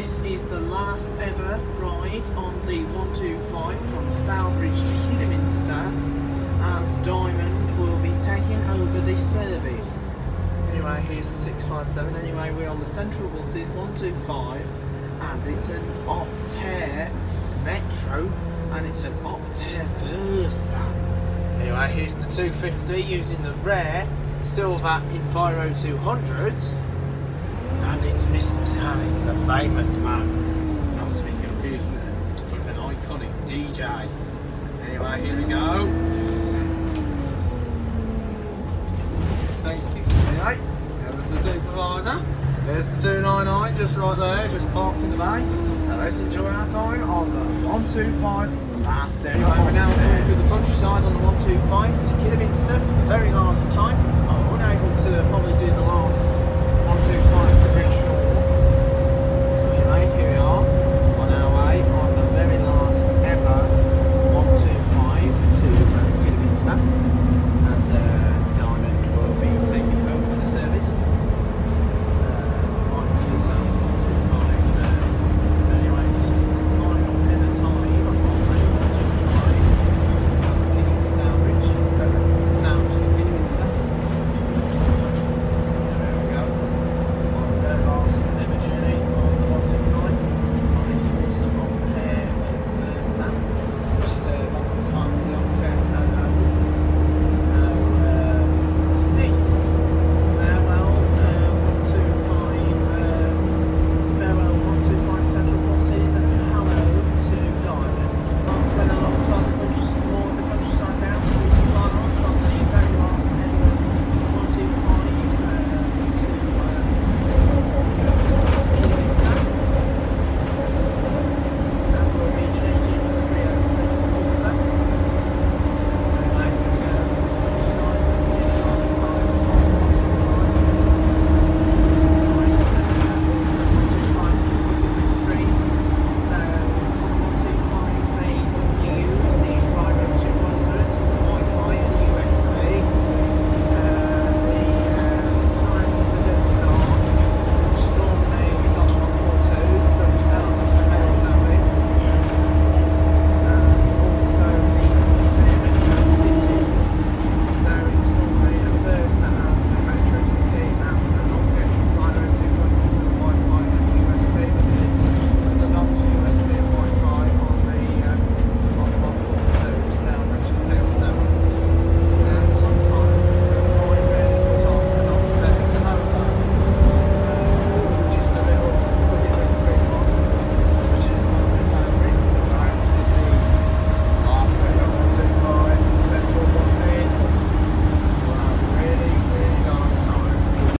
this is the last ever ride on the 125 from Stourbridge to Kidderminster as Diamond will be taking over this service. Anyway, here's the 657. Anyway, we're on the Central Buses 125 and it's an Optare Metro and it's an Optare Versa. Anyway, here's the 250 using the rare Silver Enviro 200 and it's Mr. and it's the famous man. Not to be confused with, with an iconic DJ. Anyway, here we go. Thank you. There's the supervisor. There's the 299 just right there, just parked in the bay. So let's enjoy our time on the 125 last day. Anyway, we're now going through the countryside on the 125 to Kidderminster for the very last time. I'm unable to